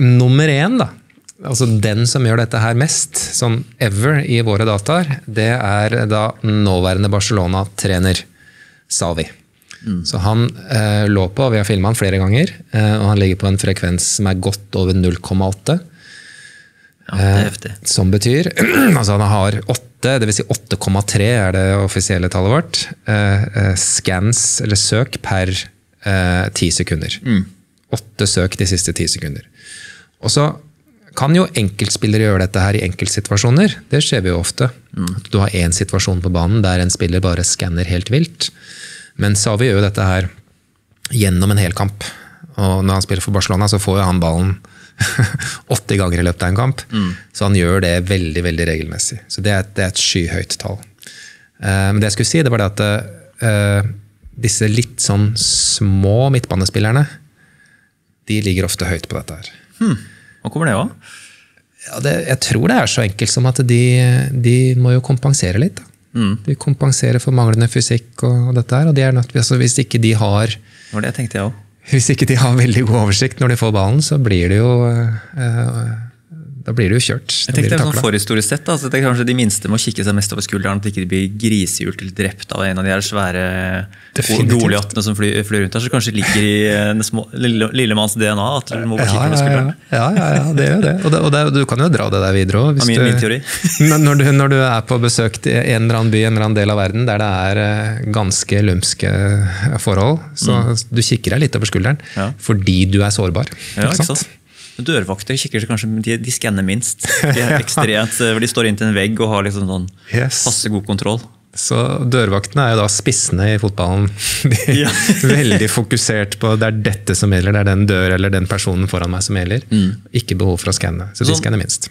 nummer én, da, altså den som gjør dette her mest, sånn ever i våre dataer, det er da nåværende Barcelona-trener Savi. Så han eh, lå på, vi har filma han flere ganger, eh, og han ligger på en frekvens som er godt over 0,8. Ja, det er heftig. Som betyr altså han har 8, dvs. Si 8,3 er det offisielle tallet vårt, eh, eh, scans, eller søk, per eh, 10 sekunder. Åtte søk de siste ti sekunder. Og så kan jo enkeltspillere gjøre dette her i enkeltsituasjoner. Det skjer vi jo ofte. Mm. du har én situasjon på banen der en spiller bare skanner helt vilt. Men Savi gjør jo dette her gjennom en hel kamp. Og når han spiller for Barcelona, så får jo han ballen 80 ganger i løpet av en kamp. Så han gjør det veldig veldig regelmessig. Så det er, et- det er et skyhøyt tall. Uh, Men det jeg skulle si, det var det at uh, disse litt sånn små midtbanespillerne, de ligger ofte høyt på dette her. Hvor kommer det av? Ja, det, jeg tror det er så enkelt som at de, de må jo kompensere litt. Da. De kompenserer for manglende fysikk og, dette her. og de er nødt, altså Hvis ikke de har Det det hvis ikke de har veldig god oversikt når de får ballen, så blir det jo eh, Da blir det jo kjørt. Jeg Da jeg tenkte det sånn. Forhistorisk sett, da, så det er kanskje de minste må kikke seg mest over skulderen, at de ikke blir grisehjult eller drept av en av de her svære goliatene som flyr, fly rundt her. Så kanskje ligger i eh, små, lille, lillemanns DNA at du må bare kikke ja, over skulderen. ja, ja, ja, det gjør det. Og, det, og det, du kan jo dra det der videre òg. Min- min teori. når, du, når du er på besøk til en eller annen by en eller annen del av verden der det er eh, ganske lumske forhold, så du kikker deg litt over skulderen Mm. Ja. fordi du er sårbar. Ja, ikke sant? Dørvakter kikker seg kanskje, de, de skanner minst. De er ekstremt, for de står inntil en vegg og har liksom sånn Yes. passe god kontroll. Så dørvaktene er jo da spissene i fotballen. De er Ja. veldig fokusert på det er dette som gjelder, det er den dør eller den personen foran meg som gjelder. Ikke behov for å skanne. Så de Sånn- skanner minst.